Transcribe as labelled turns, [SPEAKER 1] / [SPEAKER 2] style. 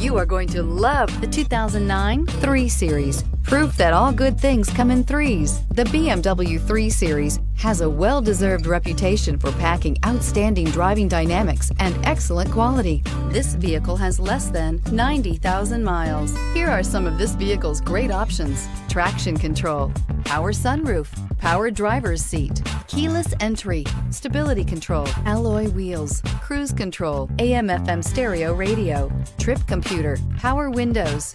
[SPEAKER 1] You are going to love the 2009 3 Series. Proof that all good things come in threes. The BMW 3 Series has a well deserved reputation for packing outstanding driving dynamics and excellent quality. This vehicle has less than 90,000 miles. Here are some of this vehicle's great options traction control, power sunroof, power driver's seat, keyless entry, stability control, alloy wheels, cruise control, AM FM stereo radio, trip computer, power windows.